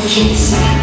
gentlemen,